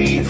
leave.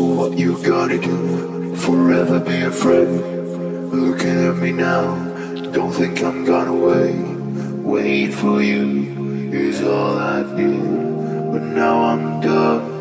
What you gotta do. Forever be a friend. Looking at me now, don't think I'm gonna wait. Wait for you is all I did, but now I'm done.